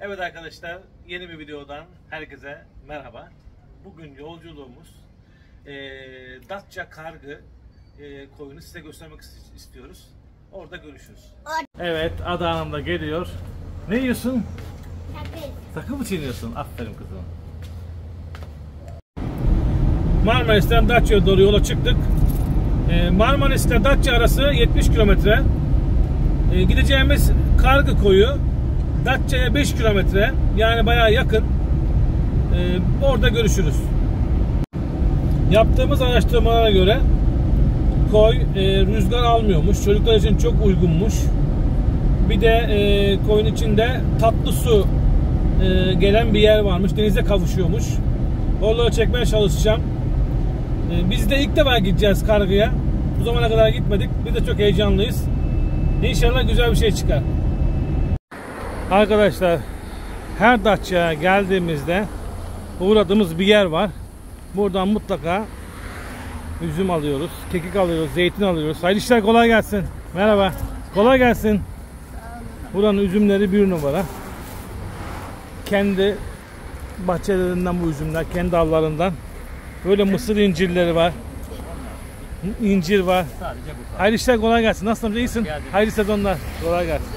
Evet arkadaşlar yeni bir videodan herkese merhaba. Bugün yolculuğumuz eee Datça Kargı eee, koyunu size göstermek is- istiyoruz. Orada görüşürüz. Evet Ada Hanım da geliyor. Ne yiyorsun? Sakız. Sakın mı çiğniyorsun? Aferin kızım. Marmaris'ten Datça'ya doğru yola çıktık. Ee, Marmaris'te Datça arası 70 kilometre. Gideceğimiz Kargı koyu Datça'ya 5 kilometre. Yani bayağı yakın. Ee, orada görüşürüz. Yaptığımız araştırmalara göre koy e, rüzgar almıyormuş. Çocuklar için çok uygunmuş. Bir de e, koyun içinde tatlı su e, gelen bir yer varmış. Denize kavuşuyormuş. Oraları çekmeye çalışacağım. E, biz de ilk defa gideceğiz kargıya. Bu zamana kadar gitmedik. Biz de çok heyecanlıyız. İnşallah güzel bir şey çıkar. Arkadaşlar her Datça'ya geldiğimizde uğradığımız bir yer var. Buradan mutlaka üzüm alıyoruz, kekik alıyoruz, zeytin alıyoruz. Hayırlı işler kolay gelsin. Merhaba. Kolay gelsin. Buranın üzümleri bir numara. Kendi bahçelerinden bu üzümler, kendi dallarından. Böyle mısır incirleri var. İncir var. Hayırlı işler kolay gelsin. Nasılsın? İyisin? Hayırlı sezonlar. Kolay gelsin.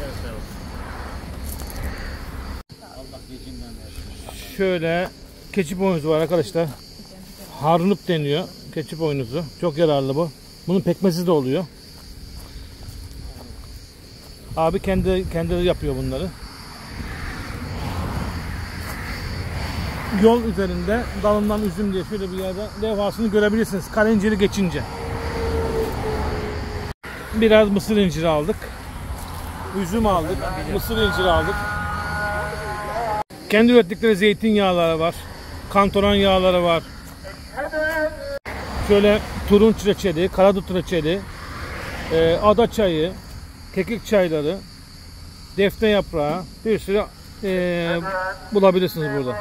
Şöyle keçi boynuzu var arkadaşlar. Harnup deniyor. Keçi boynuzu. Çok yararlı bu. Bunun pekmezi de oluyor. Abi kendi kendileri yapıyor bunları. Yol üzerinde dalından üzüm diye şöyle bir yerde levhasını görebilirsiniz. Kare inciri geçince. Biraz mısır inciri aldık. Üzüm aldık. Mısır inciri aldık. Kendi ürettikleri zeytinyağları var. Kantoron yağları var. Şöyle turunç reçeli, karadut reçeli, e, ada çayı, kekik çayları, defne yaprağı bir sürü e, bulabilirsiniz burada.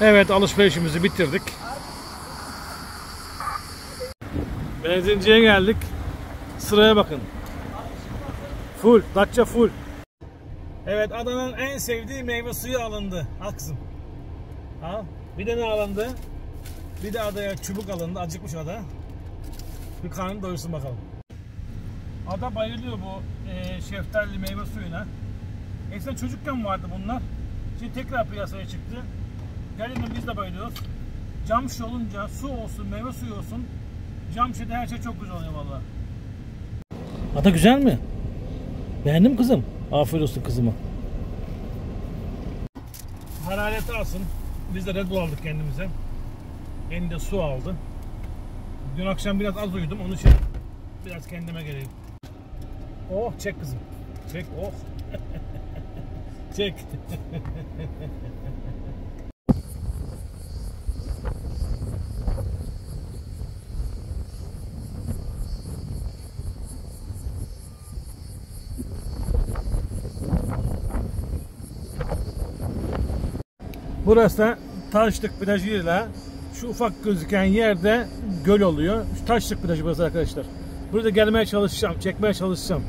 Evet alışverişimizi bitirdik. Benzinciye geldik. Sıraya bakın. Full, Datça full. Evet Adana'nın en sevdiği meyve suyu alındı. Al kızım. Al. Bir de ne alındı? Bir de adaya çubuk alındı. Acıkmış ada. Bir karnını doyursun bakalım. Ada bayılıyor bu e, şeftali meyve suyuna. Eskiden çocukken vardı bunlar. Şimdi tekrar piyasaya çıktı. Gelin biz de bayılıyoruz. Cam olunca su olsun, meyve suyu olsun. Cam her şey çok güzel oluyor vallahi. Ada güzel mi? Beğendin mi kızım? Aferin olsun kızıma. Harareti alsın. Biz de Red Bull aldık kendimize. Kendi de su aldı. Dün akşam biraz az uyudum. Onun için biraz kendime geleyim. Oh çek kızım. Çek oh. çek. Burası da Taşlık plajıyla şu ufak gözüken yerde göl oluyor. Şu Taşlık plajı burası arkadaşlar. Burada gelmeye çalışacağım, çekmeye çalışacağım.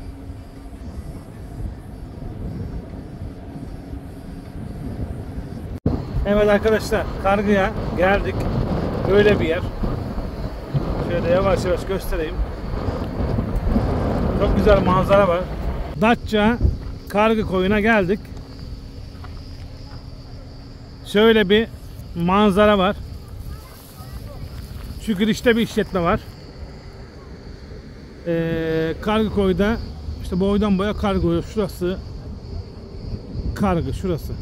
Evet arkadaşlar, Kargı'ya geldik. Böyle bir yer. Şöyle yavaş yavaş göstereyim. Çok güzel manzara var. Datça Kargı koyuna geldik. Şöyle bir manzara var. Şu girişte bir işletme var. Ee, kargı koyda işte boydan boya kargo şurası kargı şurası.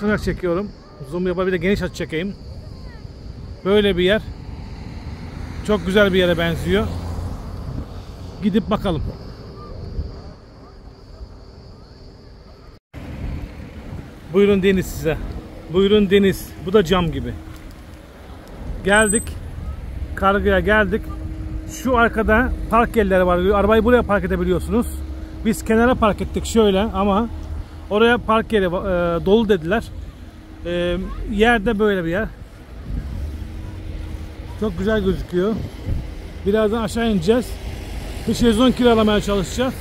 Şuna çekiyorum. Zoom yapabilir geniş açı çekeyim. Böyle bir yer. Çok güzel bir yere benziyor. Gidip bakalım. Buyurun deniz size. Buyurun deniz. Bu da cam gibi. Geldik. Kargıya geldik. Şu arkada park yerleri var. Arabayı buraya park edebiliyorsunuz. Biz kenara park ettik şöyle ama oraya park yeri e, dolu dediler. E, yerde böyle bir yer. Çok güzel gözüküyor. Birazdan aşağı ineceğiz. Bir şezlong kiralamaya çalışacağız.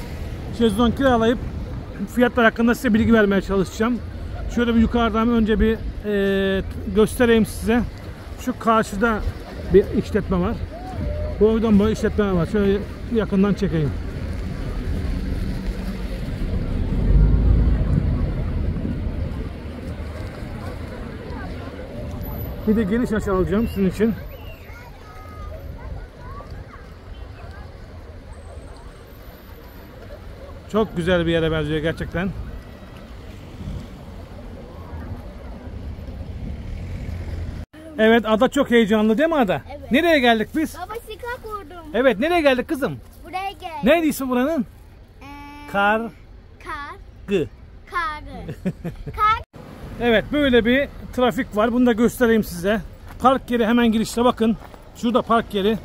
Şezlong kiralayıp fiyatlar hakkında size bilgi vermeye çalışacağım. Şöyle bir yukarıdan önce bir e, göstereyim size. Şu karşıda bir işletme var. Boydan boya işletme var. Şöyle yakından çekeyim. Bir de geniş açı alacağım sizin için. Çok güzel bir yere benziyor gerçekten. Evet Ada çok heyecanlı değil mi Ada? Evet. Nereye geldik biz? Baba sika kurdum. Evet nereye geldik kızım? Buraya gel. Neydi ismi buranın? Ee, Kar Kar. Gı. Karı. Kar. Evet böyle bir trafik var. Bunu da göstereyim size. Park yeri hemen girişte bakın. Şurada park yeri.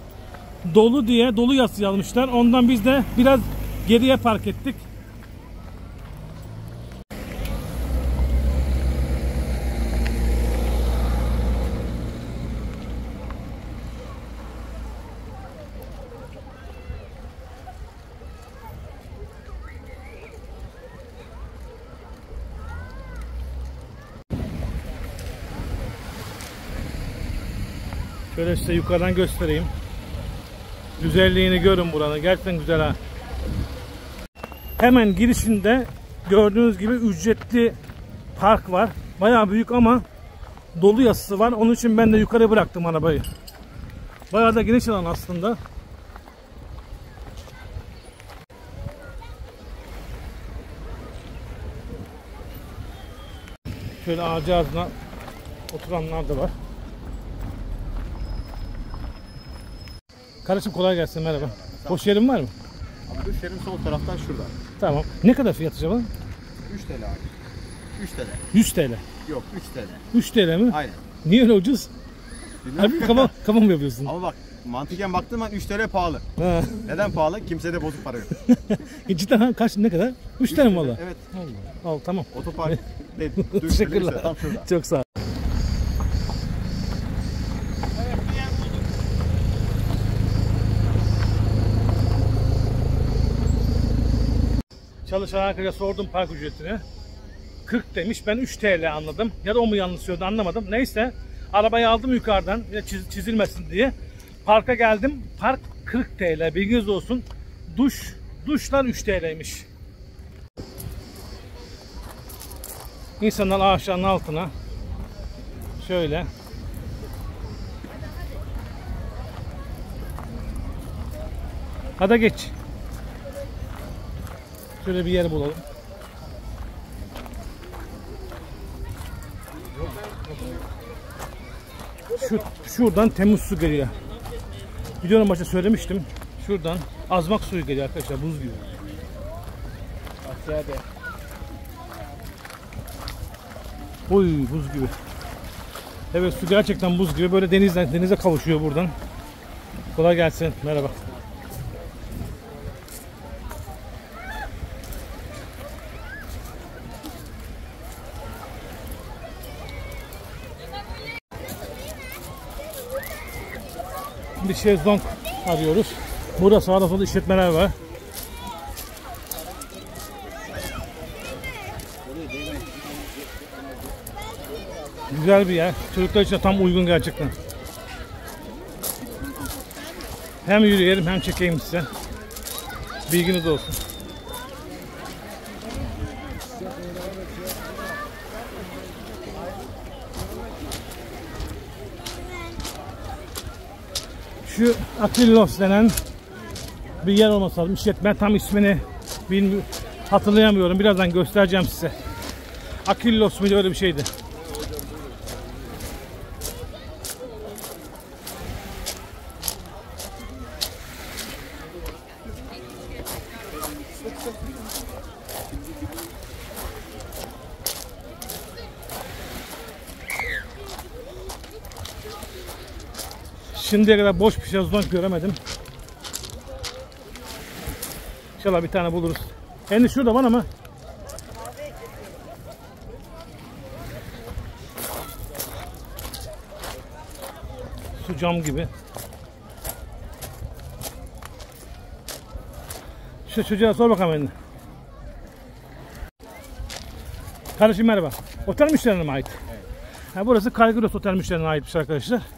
Dolu diye dolu yazı almışlar. Ondan biz de biraz geriye park ettik. Size yukarıdan göstereyim. Güzelliğini görün buranın. Gerçekten güzel ha. Hemen girişinde gördüğünüz gibi ücretli park var. Bayağı büyük ama dolu yazısı var. Onun için ben de yukarı bıraktım arabayı. Bayağı da geniş alan aslında. Şöyle ağacı ağzına oturanlar da var. Kardeşim kolay gelsin merhaba. Boş yerin var mı? Abi duş yerim sol taraftan şurada. Tamam. Ne kadar fiyat acaba? 3 TL abi. 3 TL. 100 TL. Yok 3 TL. 3 TL mi? Aynen. Niye öyle ucuz? Abi kafa, kafa mı yapıyorsun? Ama bak mantıken baktım ben 3 TL pahalı. Ha. Neden pahalı? Kimsede bozuk para yok. E cidden ha, kaç ne kadar? 3 TL mi valla? Evet. Allah. Al tamam. Otopark Teşekkürler. tam şurada. Çok sağ ol. Çalışan arkadaşa sordum park ücretini. 40 demiş. Ben 3 TL anladım. Ya da o mu yanlış söyledi anlamadım. Neyse arabayı aldım yukarıdan çiz- çizilmesin diye. Parka geldim. Park 40 TL. Bilginiz olsun. Duş duşlar 3 TL'ymiş. İnsanlar ağaçların altına şöyle Hadi geç. Şöyle bir yer bulalım. Şu, şuradan temiz su geliyor. Videonun başta söylemiştim. Şuradan azmak suyu geliyor arkadaşlar buz gibi. Aşağıda. Oy buz gibi. Evet su gerçekten buz gibi. Böyle denizden denize kavuşuyor buradan. Kolay gelsin. Merhaba. Şezlong arıyoruz. Burada sağda solda işletmeler var. Güzel bir yer. Çocuklar için tam uygun gerçekten. Hem yürüyelim hem çekeyim size. Bilginiz olsun. Şu Akrilos denen bir yer olması lazım. İşletme tam ismini bilmiyorum, hatırlayamıyorum. Birazdan göstereceğim size. Akrilos muydu öyle bir şeydi. Şimdiye kadar boş bir şezlong göremedim. İnşallah bir tane buluruz. Henüz şurada var ama. Su cam gibi. Şu çocuğa sor bakalım elini. Kardeşim merhaba. Otel müşterilerine mi ait? Ha, burası Kargılos Otel müşterilerine aitmiş arkadaşlar.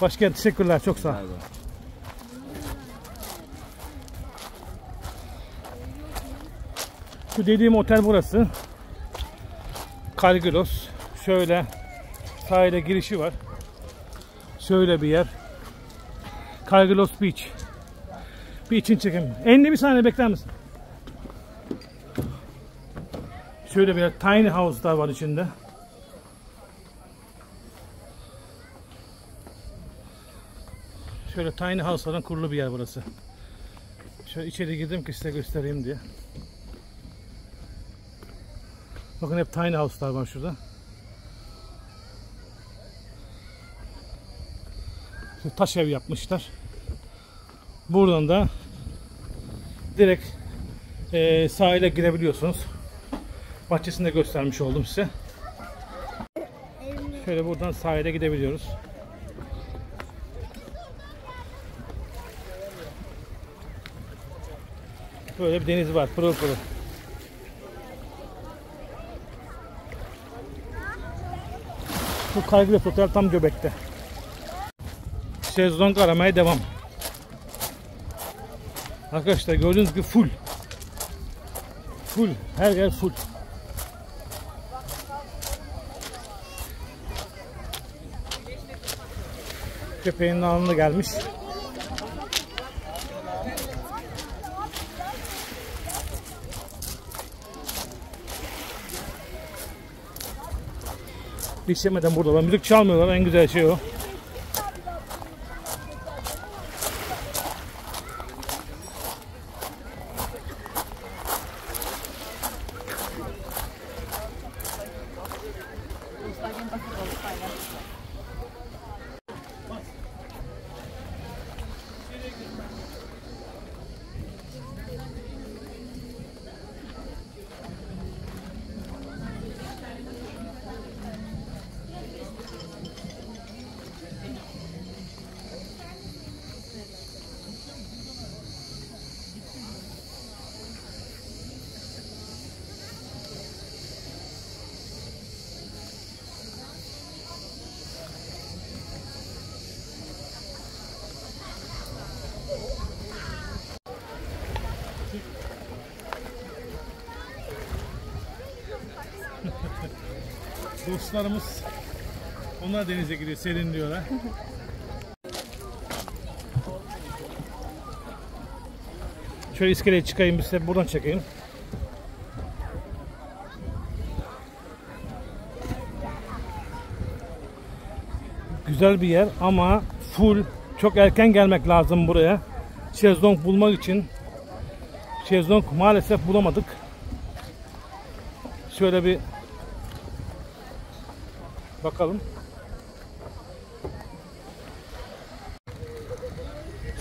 Başkent teşekkürler çok sağ ol. Şu dediğim otel burası. Kargılos. Şöyle sahile girişi var. Şöyle bir yer. Kargılos Beach. Beach'in çekim. Enli bir saniye bekler misin? Şöyle bir tiny house'lar var içinde. Şöyle tiny house'ların kurulu bir yer burası. Şöyle içeri girdim ki size göstereyim diye. Bakın hep tiny house'lar var şurada. Şu taş ev yapmışlar. Buradan da direkt eee sahile girebiliyorsunuz. Bahçesini de göstermiş oldum size. Şöyle buradan sahile gidebiliyoruz. Böyle bir deniz var pırıl pırıl. Bu Kaygılı Otel tam göbekte. Şezlong aramaya devam. Arkadaşlar gördüğünüz gibi full. Full. Her yer full. Köpeğin alnına gelmiş. Hiç yemeden burada. var. Müzik çalmıyorlar. En güzel şey o. Dostlarımız onlar denize giriyor, serin diyorlar. Şöyle iskeleye çıkayım bir size buradan çekeyim. Güzel bir yer ama full çok erken gelmek lazım buraya. Şezlong bulmak için şezlong maalesef bulamadık. Şöyle bir Bakalım.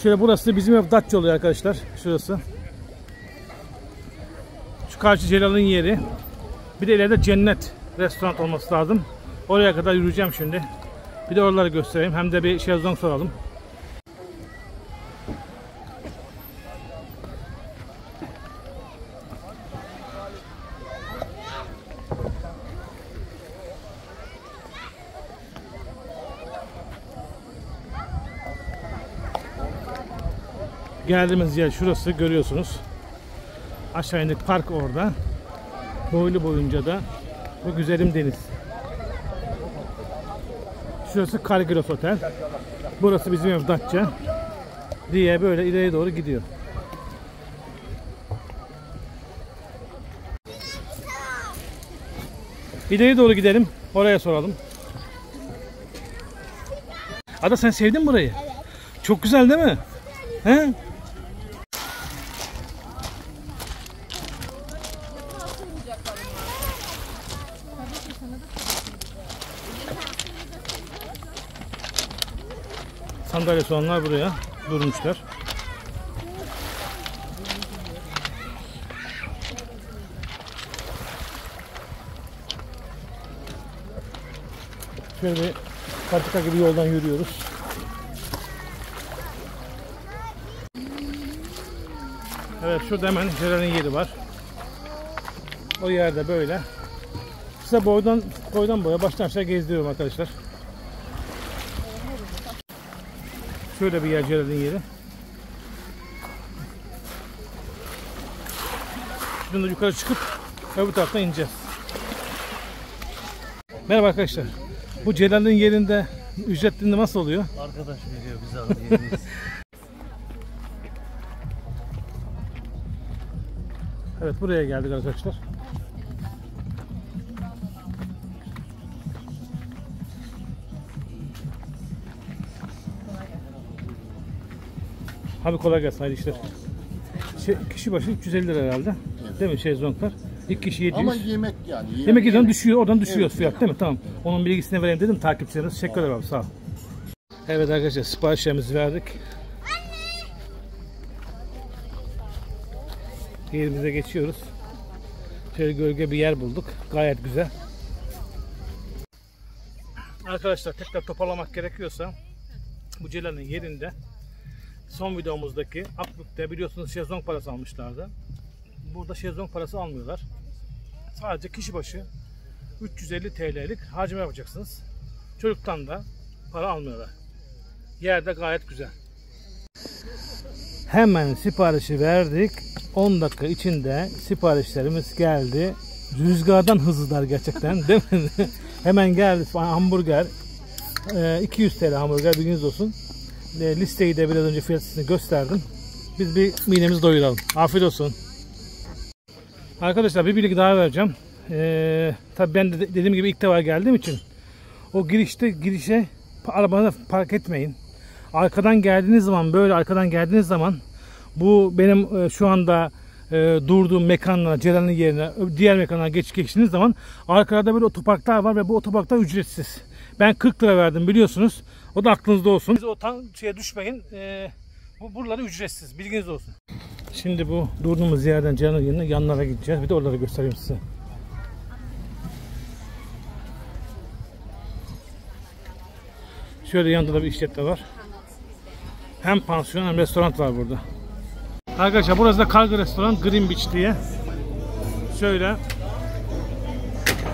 Şöyle burası bizim ev Datça oluyor arkadaşlar. Şurası. Şu karşı Celal'ın yeri. Bir de ileride cennet restoran olması lazım. Oraya kadar yürüyeceğim şimdi. Bir de oraları göstereyim. Hem de bir şezlong soralım. Geldiğimiz yer şurası görüyorsunuz. Aşağı indik park orada. Boylu boyunca da bu güzelim deniz. Şurası Kargilos Otel. Burası bizim ev Datça. Diye böyle ileri doğru gidiyor. İleri doğru gidelim. Oraya soralım. Ada sen sevdin burayı? Evet. Çok güzel değil mi? He? Sandalyesi olanlar buraya durmuşlar. Şöyle bir patika gibi yoldan yürüyoruz. Evet şurada hemen Ceren'in yeri var. O yerde böyle Size boydan boydan boya baştan aşağı gezdiriyorum arkadaşlar. Şöyle bir yer Celal'in yeri. Şimdi yukarı çıkıp öbür taraftan ineceğiz. Merhaba arkadaşlar. Bu Celal'in yerinde ücretli nasıl oluyor? Arkadaş veriyor bize yerimiz. Evet buraya geldik arkadaşlar. Abi kolay gelsin hayırlı işler. Şey, kişi başı 350 lira herhalde. Değil mi şezlonglar? İlk kişi 700. Ama yemek yani. Yemek yiyeceğim düşüyor oradan düşüyor fiyat değil mi? Tamam. Onun bilgisini vereyim dedim takipçileriniz. Teşekkür ederim abi sağ ol. Evet arkadaşlar siparişlerimizi verdik. Yerimize geçiyoruz. Şöyle gölge bir yer bulduk. Gayet güzel. Arkadaşlar tekrar toparlamak gerekiyorsa bu Celal'in yerinde son videomuzdaki Akbük'te biliyorsunuz şezlong parası almışlardı. Burada şezlong parası almıyorlar. Sadece kişi başı 350 TL'lik harcama yapacaksınız. Çocuktan da para almıyorlar. Yerde gayet güzel. Hemen siparişi verdik. 10 dakika içinde siparişlerimiz geldi. Rüzgardan hızlılar gerçekten değil mi? Hemen geldi hamburger. Ee, 200 TL hamburger bilginiz olsun. Ee, Listeyi de biraz önce fiyat listesini gösterdim. Biz bir midemizi doyuralım. Afiyet olsun. Arkadaşlar bir bilgi daha vereceğim. Ee, tabii ben de dediğim gibi ilk defa geldiğim için o girişte girişe arabanı park etmeyin. Arkadan geldiğiniz zaman böyle arkadan geldiğiniz zaman bu benim e, şu anda e, durduğum mekanlara, Celal'in yerine diğer mekanlara geç geçtiğiniz zaman arkada böyle otoparklar var ve bu otoparklar ücretsiz. Ben 40 lira verdim biliyorsunuz. O da aklınızda olsun. Siz o şeye düşmeyin. E, bu buraları ücretsiz. Bilginiz olsun. Şimdi bu durduğumuz yerden Celal'in yerine yanlara gideceğiz. Bir de oraları göstereyim size. Şöyle yanında da bir işletme var. Hem pansiyon hem restoran var burada. Arkadaşlar burası da kargo restoran Green Beach diye. Şöyle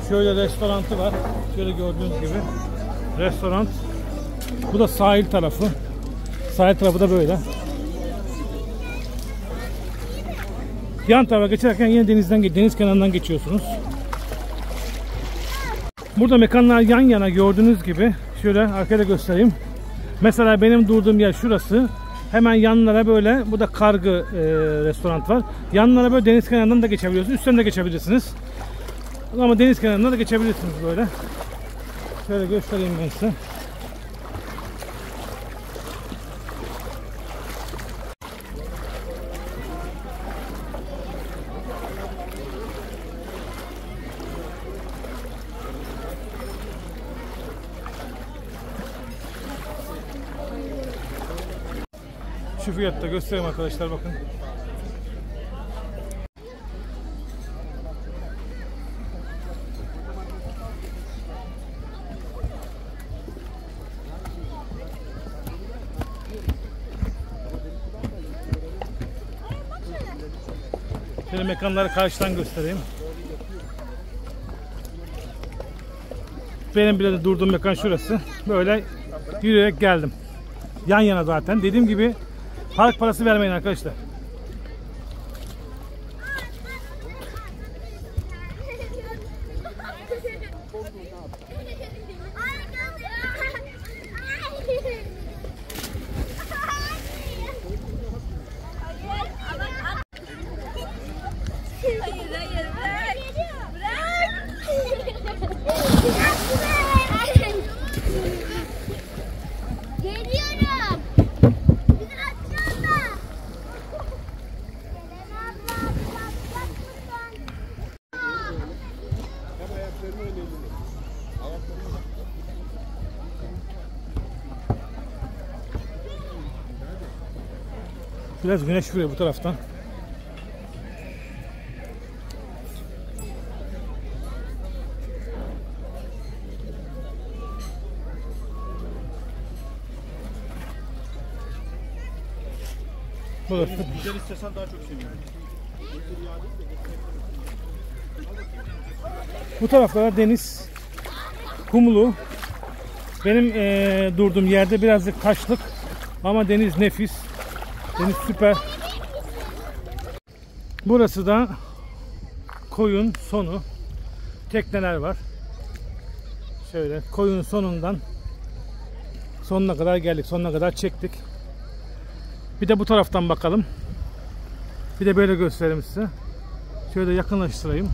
şöyle restorantı var. Şöyle gördüğünüz gibi restoran. Bu da sahil tarafı. Sahil tarafı da böyle. Yan tarafa geçerken yine denizden deniz kenarından geçiyorsunuz. Burada mekanlar yan yana gördüğünüz gibi şöyle arkada göstereyim. Mesela benim durduğum yer şurası. Hemen yanlara böyle bu da kargı e, restoran var. Yanlara böyle deniz kenarından da geçebiliyorsunuz. Üstten de geçebilirsiniz. Ama deniz kenarından da geçebilirsiniz böyle. Şöyle göstereyim ben size. Şu fiyatta göstereyim arkadaşlar bakın. Şöyle mekanları karşıdan göstereyim. Benim bile durduğum mekan şurası. Böyle yürüyerek geldim. Yan yana zaten. Dediğim gibi park parası vermeyin arkadaşlar. Biraz güneş vuruyor bu taraftan. Burası Güzel istesen daha çok seviyorum. Bu taraflara deniz, kumlu. Benim eee, durduğum yerde birazcık taşlık ama deniz nefis. Deniz süper. Burası da koyun sonu. Tekneler var. Şöyle koyun sonundan sonuna kadar geldik. Sonuna kadar çektik. Bir de bu taraftan bakalım. Bir de böyle göstereyim size. Şöyle yakınlaştırayım.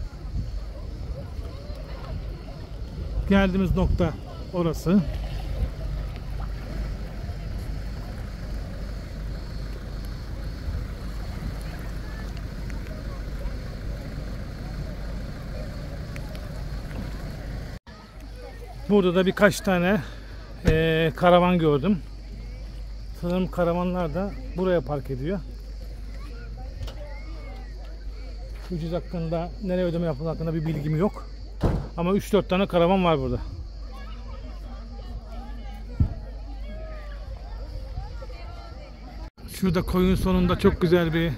Geldiğimiz nokta orası. Burada da birkaç tane eee, karavan gördüm. Sanırım karavanlar da buraya park ediyor. Ücret hakkında, nereye ödeme yapıldığı hakkında bir bilgim yok. Ama 3-4 tane karavan var burada. Şurada koyun sonunda çok güzel bir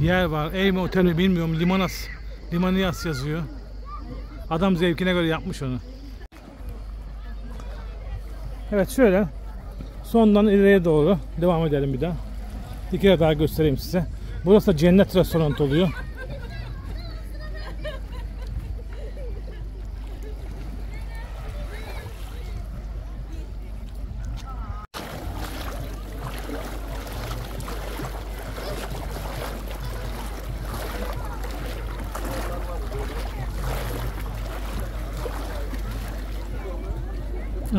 yer var. Ev mi otel mi bilmiyorum. Limanas. Limaniyas yazıyor. Adam zevkine göre yapmış onu. Evet şöyle sondan ileriye doğru devam edelim bir daha. Kere daha göstereyim size. Burası da cennet restoran oluyor.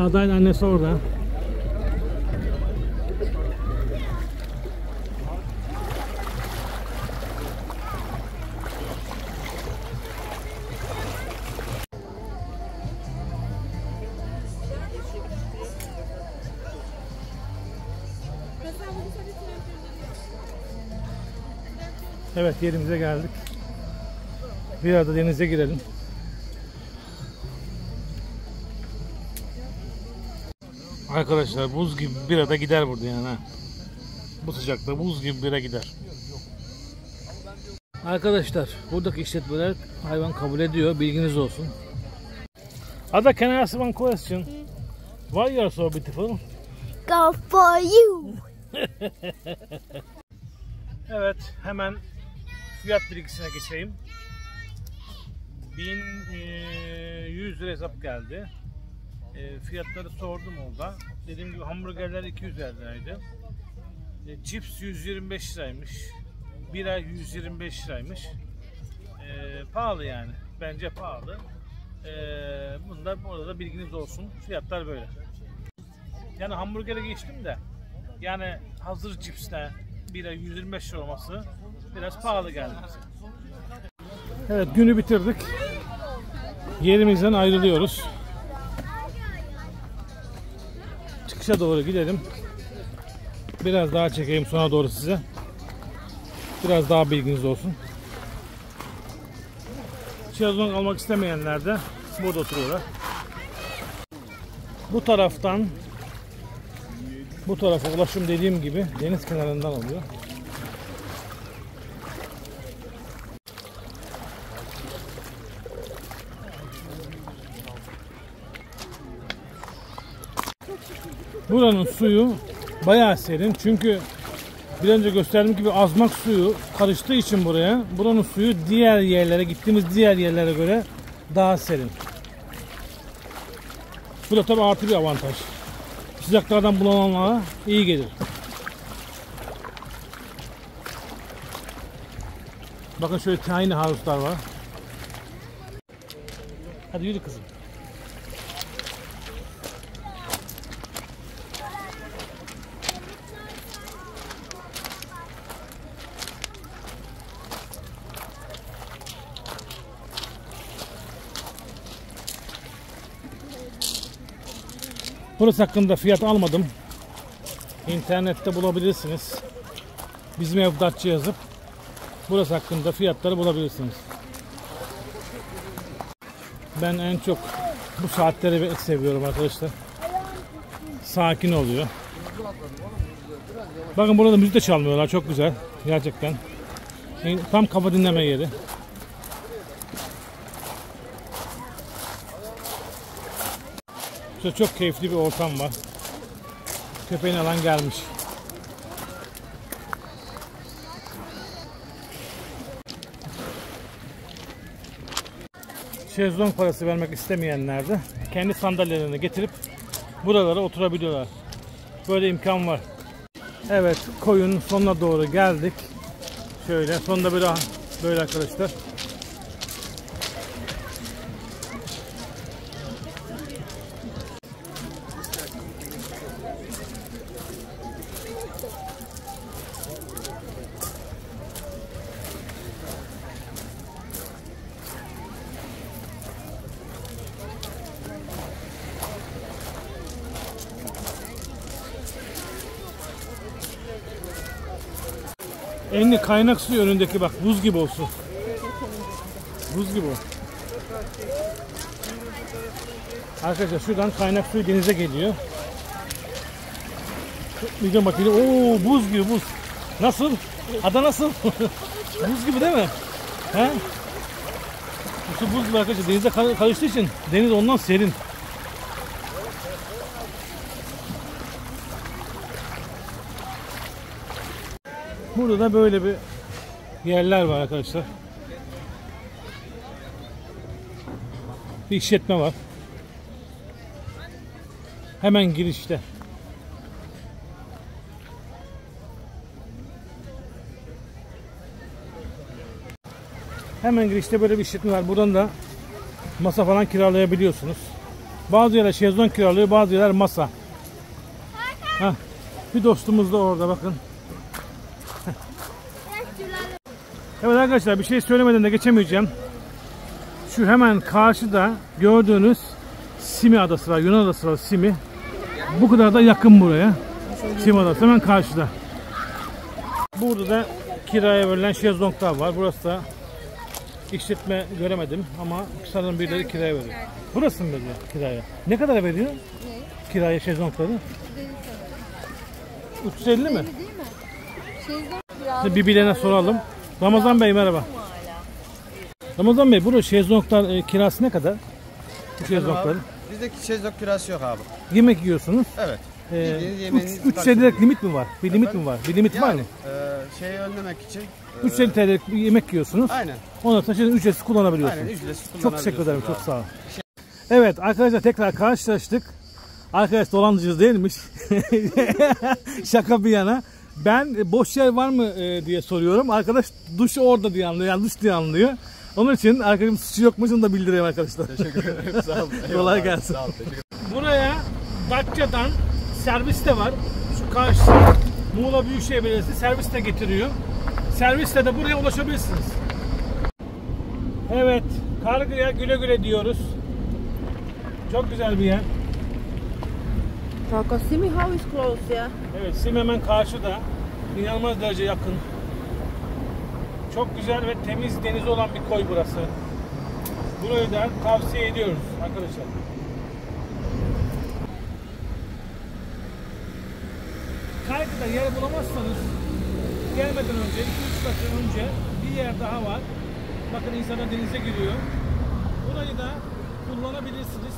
Adayın annesi orada. Evet yerimize geldik. Biraz da denize girelim. Arkadaşlar buz gibi bira da gider burada yani ha. Bu sıcakta buz gibi bira gider. Arkadaşlar buradaki işletmeler hayvan kabul ediyor. Bilginiz olsun. Ada can I ask one question? Why you are so beautiful? Go for you. Evet hemen fiyat bilgisine geçeyim. 1100 lira hesap geldi. E, fiyatları sordum orada. Dediğim gibi hamburgerler 200 liraydı. E, cips 125 liraymış. Bira 125 liraymış. E, pahalı yani. Bence pahalı. E, bunda orada da bilginiz olsun. Fiyatlar böyle. Yani hamburgere geçtim de yani hazır cipsle bira 125 lira olması biraz pahalı geldi bize. Evet günü bitirdik. Yerimizden ayrılıyoruz. Çıkışa doğru gidelim. Biraz daha çekeyim sonra doğru size. Biraz daha bilginiz olsun. Şezlong almak istemeyenler de burada oturuyorlar. Bu taraftan bu tarafa ulaşım dediğim gibi deniz kenarından oluyor. Buranın suyu bayağı serin çünkü bir önce gösterdiğim gibi azmak suyu karıştığı için buraya buranın suyu diğer yerlere gittiğimiz diğer yerlere göre daha serin. Bu da tabi artı bir avantaj. Sıcaklardan bulananlara iyi gelir. Bakın şöyle tiny house'lar var. Hadi yürü kızım. Burası hakkında fiyat almadım. İnternette bulabilirsiniz. Bizim ev Datça yazıp burası hakkında fiyatları bulabilirsiniz. Ben en çok bu saatleri seviyorum arkadaşlar. Sakin oluyor. Bakın burada müzik de çalmıyorlar. Çok güzel. Gerçekten. Tam kafa dinleme yeri. İşte çok keyifli bir ortam var. Köpeğin alan gelmiş. Şezlong parası vermek istemeyenler de kendi sandalyelerini getirip buralara oturabiliyorlar. Böyle imkan var. Evet koyun sonuna doğru geldik. Şöyle sonunda böyle böyle arkadaşlar. Elini kaynak suyu önündeki bak buz gibi olsun. Buz gibi o. Arkadaşlar şuradan kaynak suyu denize geliyor. Tutmayacağım makineyi. Oo buz gibi buz. Nasıl? Ada nasıl? buz gibi değil mi? He? Bu su buz gibi arkadaşlar. Denize kar- karıştığı için deniz ondan serin. Burada da böyle bir yerler var arkadaşlar. Bir işletme var. Hemen girişte. Hemen girişte böyle bir işletme var. Buradan da masa falan kiralayabiliyorsunuz. Bazı yerler şezlong kiralıyor, bazı yerler masa. Heh. Bir dostumuz da orada bakın. Evet arkadaşlar bir şey söylemeden de geçemeyeceğim. Şu hemen karşıda gördüğünüz Simi adası var. Yunan adası var Simi. Bu kadar da yakın buraya. Simi adası hemen karşıda. Burada da kiraya verilen şezlonglar var. Burası da işletme göremedim ama sanırım birileri kiraya veriyor. Burası mı veriyor kiraya? Ne kadar veriyor? Kiraya şezlongları? 350 mi? Değil mi? Şezlong birbirlerine soralım. Ramazan Bey merhaba. Ramazan Bey burada şezlonglar e, kirası ne kadar? Bu şezlongların. Bizdeki şezlong kirası yok abi. Yemek yiyorsunuz. Evet. E, yemeğinizi 3 TL'lik limit mi var? Bir limit mi var? Bir limit var mı? e, şeyi önlemek için. e, 3 TL'lik bir yemek yiyorsunuz. Aynen. Ondan sonra şimdi ücretsiz kullanabiliyorsunuz. Aynen ücretsiz Çok teşekkür ederim. kullanabiliyorsunuz Çok sağ olun. Evet arkadaşlar tekrar karşılaştık. Arkadaş dolandırıcı değilmiş. Şaka bir yana. Ben e, boş yer var mı e, diye soruyorum. Arkadaş duşu orada diye anlıyor. Yani duş diye anlıyor. Onun için arkadaşım suçu yokmuş onu da bildireyim arkadaşlar. Teşekkür ederim. Sağ olun. Kolay gelsin. Sağ olun. Buraya Datça'dan servis de var. Şu karşı Muğla Büyükşehir Belediyesi servis de getiriyor. Servisle de buraya ulaşabilirsiniz. Evet, Kargı'ya güle güle diyoruz. Çok güzel bir yer. Takasimi how is close ya? Evet, Sim hemen karşıda. İnanılmaz derece yakın. Çok güzel ve temiz denizi olan bir koy burası. Burayı da tavsiye ediyoruz arkadaşlar. Kaygıda yer bulamazsanız gelmeden önce 2-3 dakika önce bir yer daha var. Bakın insanlar denize giriyor. Burayı da kullanabilirsiniz.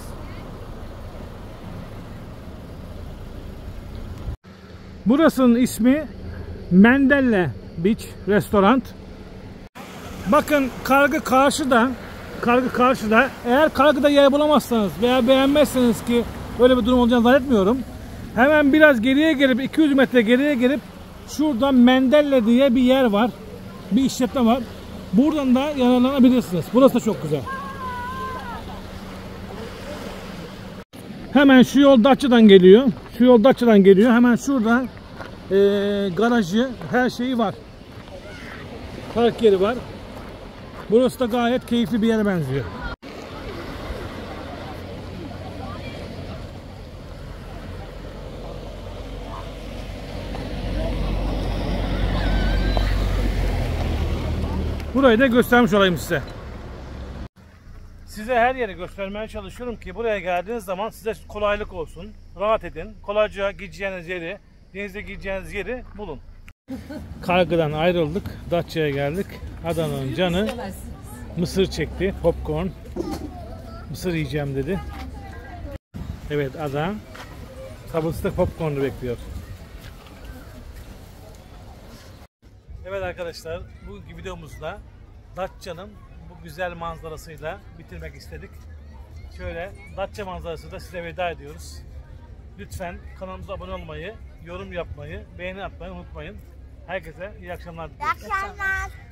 Burasının ismi Mendelle Beach Restoran. Bakın kargı karşıda. Kargı karşıda. Eğer kargıda yer bulamazsanız veya beğenmezseniz ki öyle bir durum olacağını zannetmiyorum. Hemen biraz geriye gelip 200 metre geriye gelip şurada Mendelle diye bir yer var. Bir işletme var. Buradan da yararlanabilirsiniz. Burası da çok güzel. Hemen şu yol Datça'dan geliyor. Şu yol Datça'dan geliyor. Hemen şurada eee, garajı, her şeyi var. Park yeri var. Burası da gayet keyifli bir yere benziyor. Burayı da göstermiş olayım size. Size her yeri göstermeye çalışıyorum ki buraya geldiğiniz zaman size kolaylık olsun. Rahat edin. Kolayca gideceğiniz yeri, denize gideceğiniz yeri bulun. Kargıdan ayrıldık. Datça'ya geldik. Adana'nın canı mısır çekti. Popcorn. Mısır yiyeceğim dedi. Evet adam sabırsızlık popcornu bekliyor. Evet arkadaşlar bu videomuzda Datça'nın bu güzel manzarasıyla bitirmek istedik. Şöyle Datça manzarası da size veda ediyoruz. Lütfen kanalımıza abone olmayı, yorum yapmayı, beğeni atmayı unutmayın. Herkese iyi akşamlar diliyorum. akşamlar.